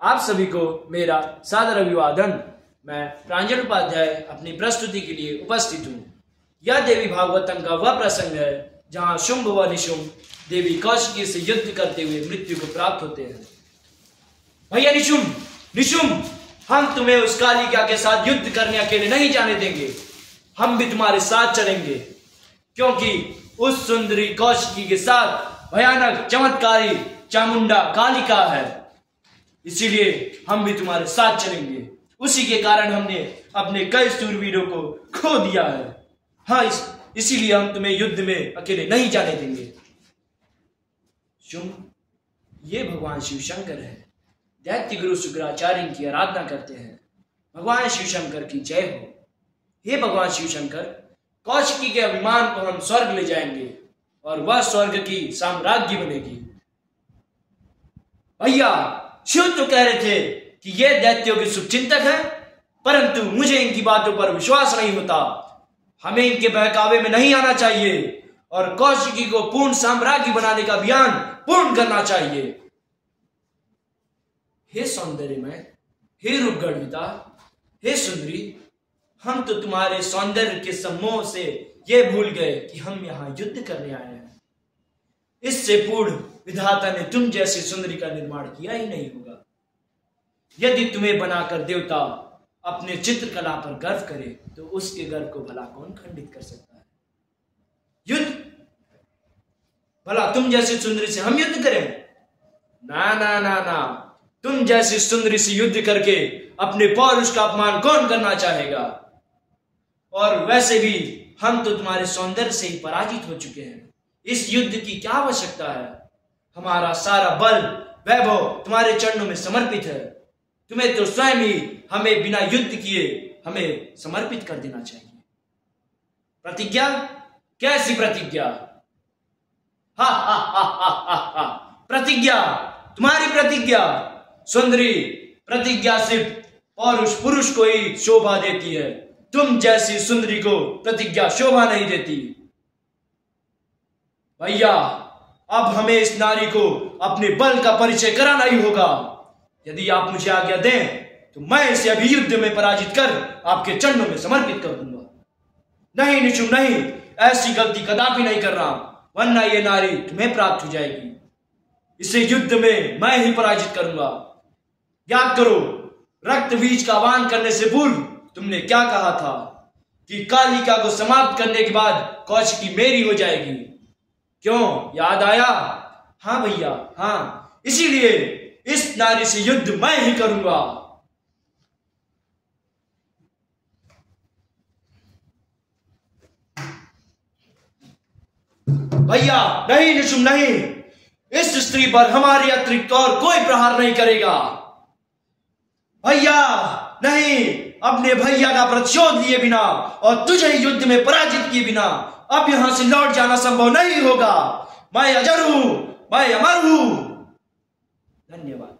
आप सभी को मेरा सादर अभिवादन। मैं प्रांजल उपाध्याय अपनी प्रस्तुति के लिए उपस्थित हूँ। यह देवी भागवतम का वह प्रसंग है, जहाँ शुंभ व निशुंभ देवी कौशिकी से युद्ध करते हुए मृत्यु को प्राप्त होते हैं। भैया निशुंभ निशुंभ, हम तुम्हें उस कालिका के साथ युद्ध करने अकेले नहीं जाने देंगे। हम भी तुम्हारे साथ चलेंगे, क्योंकि उस सुंदरी कौशिकी के साथ भयानक चमत्कारी चामुंडा कालिका है। इसीलिए हम भी तुम्हारे साथ चलेंगे। उसी के कारण हमने अपने कई सूरवीरों को खो दिया है। हाँ इस, इसीलिए हम तुम्हें युद्ध में अकेले नहीं जाने देंगे। शुंभ ये भगवान शिव शंकर है। दैत्य गुरु शुक्राचार्य की आराधना करते हैं। भगवान शिव शंकर की जय हो। हे भगवान शिव शंकर कौशिकी के अभिमान को हम स्वर्ग ले जाएँगे और वह स्वर्ग की साम्राज्य बनेगी। भैया शिव तो कह रहे थे कि ये दैत्यों के शुभचिंतक है, परंतु मुझे इनकी बातों पर विश्वास नहीं होता। हमें इनके बहकावे में नहीं आना चाहिए और कौशिकी को पूर्ण साम्राज्य बनाने का अभियान पूर्ण करना चाहिए। हे सौंदर्य में हे रूप हे सुंदरी, हम तो तुम्हारे सौंदर्य के सम्मोह से यह भूल गए कि हम यहाँ युद्ध करने आए हैं। इससे पूर्ण विधाता ने तुम जैसी सुंदरी का निर्माण किया ही नहीं होगा। यदि तुम्हें बनाकर देवता अपने चित्रकला पर गर्व करे तो उसके गर्व को भला कौन खंडित कर सकता है? युद्ध! भला तुम जैसी सुंदरी से हम युद्ध करें? ना ना ना ना। तुम जैसी सुंदरी से युद्ध करके अपने पौरुष का अपमान कौन करना चाहेगा? और वैसे भी हम तो तुम्हारे सौंदर्य से ही पराजित हो चुके हैं। इस युद्ध की क्या आवश्यकता है? हमारा सारा बल वैभव तुम्हारे चरणों में समर्पित है। तुम्हें तो स्वयं ही हमें बिना युद्ध किए हमें समर्पित कर देना चाहिए। प्रतिज्ञा? कैसी प्रतिज्ञा? हा हा हा हा हा हा। प्रतिज्ञा? तुम्हारी प्रतिज्ञा? सुंदरी, प्रतिज्ञा सिर्फ़ उस पुरुष को ही शोभा देती है। तुम जैसी सुंदरी को प्रतिज्ञा शोभा नहीं देती। भैया अब हमें इस नारी को अपने बल का परिचय कराना ही होगा। यदि आप मुझे आज्ञा दें तो मैं इसे अभी युद्ध में पराजित कर आपके चरणों में समर्पित कर दूँगा। नहीं निशु नहीं, ऐसी गलती कदापि नहीं कर रहा, वरना ये नारी तुम्हें प्राप्त हो जाएगी। इसे युद्ध में मैं ही पराजित करूँगा। याद करो, रक्त बीज का वान करने से पूर्व तुमने क्या कहा था कि कालिका को समाप्त करने के बाद कौशिकी मेरी हो जाएगी। क्यों? याद आया? हाँ भैया हाँ। इसीलिए इस नारी से युद्ध मैं ही करूँगा। भैया, नहीं निशुम नहीं। इस स्त्री पर हमारे अतिरिक्त और कोई प्रहार नहीं करेगा। भैया, नहीं, अपने भैया का प्रतिशोध लिए बिना और तुझे युद्ध में पराजित किए बिना अब यहाँ से लौट जाना संभव नहीं होगा। मैं अजर हूँ, मैं अमर हूँ। धन्यवाद।